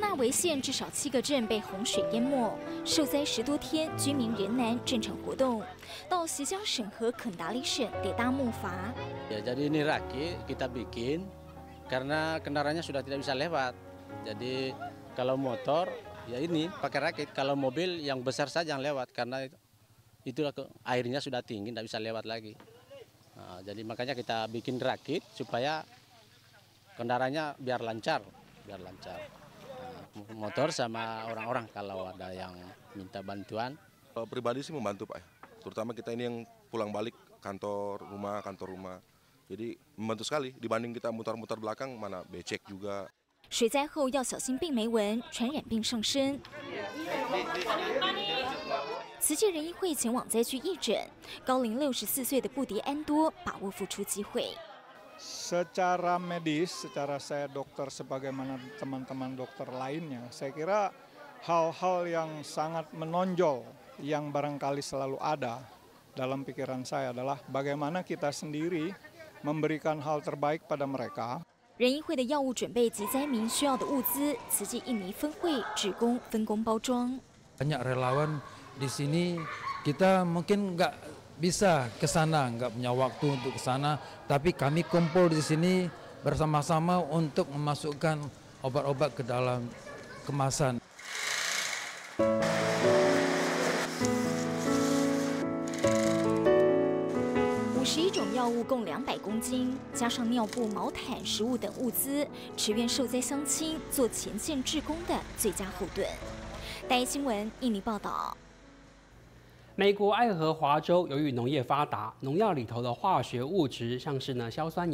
大围县至少七个镇被洪水淹没，受灾十多天，居民仍难正常活动。到西江省和肯达里省得搭木筏。Ya jadi ini rakit kita bikin karena kendaraannya sudah tidak bisa lewat. Jadi kalau motor ya ini pakai rakit. Kalau mobil yang besar saja yang lewat karena itu airnya sudah tinggi tidak bisa lewat lagi. Jadi makanya kita bikin rakit supaya kendaraannya biar lancar, biar lancar. Nah, motor sama orang-orang kalau ada yang minta bantuan. Kalau pribadi sih membantu Pak, terutama kita ini yang pulang balik kantor rumah kantor rumah. Jadi membantu sekali dibanding kita mutar-mutar belakang mana becek juga. 水灾后要小心病媒蚊，传染病上升。慈济人医会前往灾区义诊，高龄六十四岁的布迪安多把握复出机会。Secara medis, secara saya dokter sebagaimana teman-teman dokter lainnya, saya kira hal-hal yang sangat menonjol yang barangkali selalu ada dalam pikiran saya adalah bagaimana kita sendiri memberikan hal terbaik pada mereka. 人医会的药物准备及灾民需要的物资，慈济印尼分会职工分工包装。 Banyak relawan di sini kita mungkin nggak bisa ke sana, nggak punya waktu untuk ke sana, tapi kami kumpul di sini bersama-sama untuk memasukkan obat-obat ke dalam kemasan. 物共两百公斤，加上尿布、毛毯、食物等物资，驰援受灾乡亲，做前线志工的最佳后盾。第一新闻，印尼报道。美国爱荷华州由于农业发达，农药里头的化学物质，像是呢硝酸盐。